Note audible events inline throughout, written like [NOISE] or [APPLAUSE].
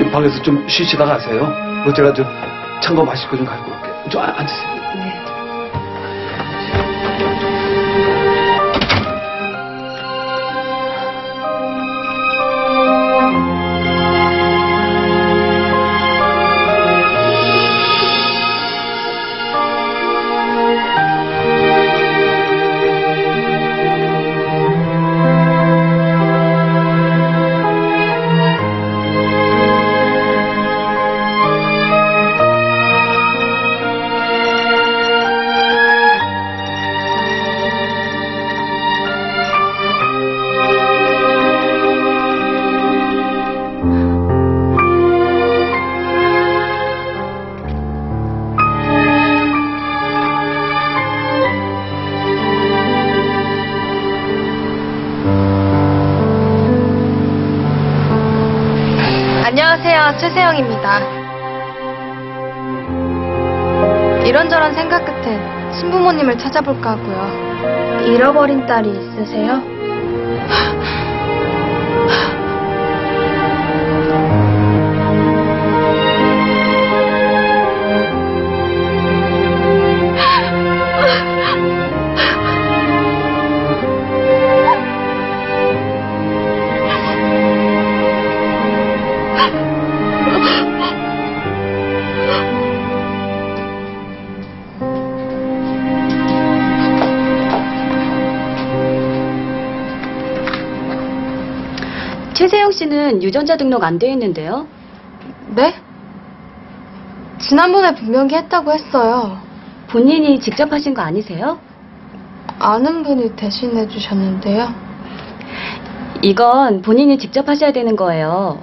이 방에서 좀 쉬시다 가세요. 뭐 제가 저 찬 거 마실 거좀 가지고 올게요. 좀 아- 앉으세요. 안녕하세요. 최세영입니다. 이런저런 생각 끝에 신부모님을 찾아볼까 하고요. 잃어버린 딸이 있으세요? 최세영 씨는 유전자 등록 안 돼 있는데요. 네? 지난번에 분명히 했다고 했어요. 본인이 직접 하신 거 아니세요? 아는 분이 대신해 주셨는데요. 이건 본인이 직접 하셔야 되는 거예요.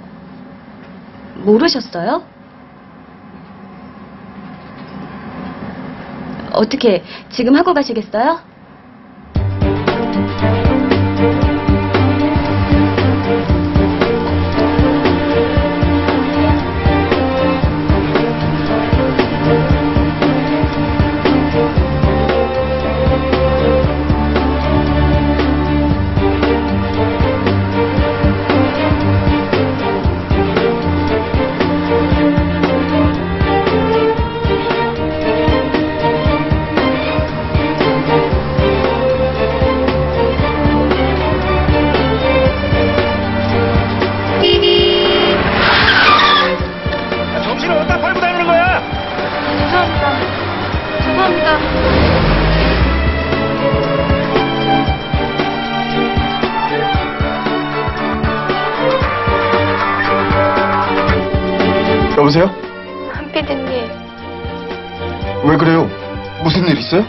모르셨어요? 어떻게 지금 하고 가시겠어요? 여보세요? 한 PD님. 왜 그래요? 무슨 일 있어요?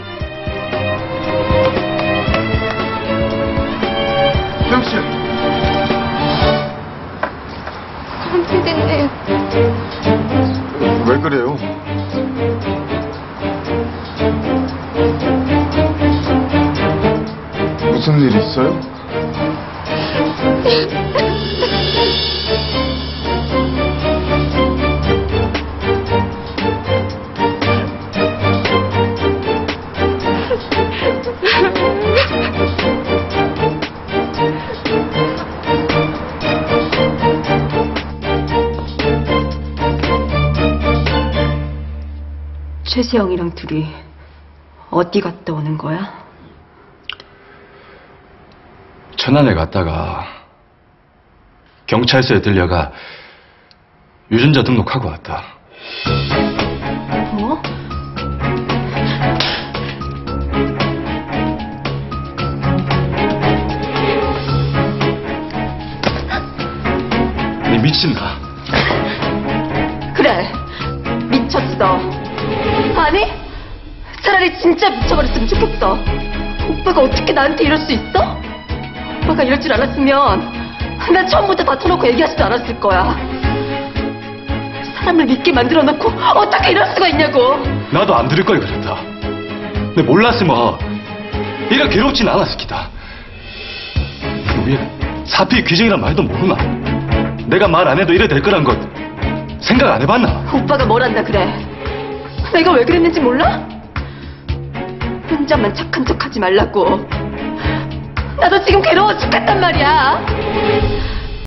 씨, 한 PD님. 왜 그래요? 무슨 일 있어요? [LAUGHS] 최세영이랑 둘이 어디 갔다 오는 거야? 천안에 갔다가 경찰서에 들려가 유전자 등록하고 왔다. 뭐? 니 미친나? 그래 미쳤어 아니 차라리 진짜 미쳐버렸으면 좋겠어 오빠가 어떻게 나한테 이럴 수 있어? 오빠가 이럴 줄 알았으면 난 처음부터 다 터놓고 얘기하지도 않았을 거야 사람을 믿게 만들어 놓고 어떻게 이럴 수가 있냐고 나도 안 들을 걸 그랬다. 내 몰랐으면 이래 괴롭진 않았을 기다. 왜 사피 귀정이란 말도 모르나? 내가 말 안 해도 이래 될 거란 것 생각 안 해봤나? 오빠가 뭘 한다 그래 내가 왜 그랬는지 몰라? 혼자만 착한 척 하지 말라고 나도 지금 괴로워 죽겠단 말이야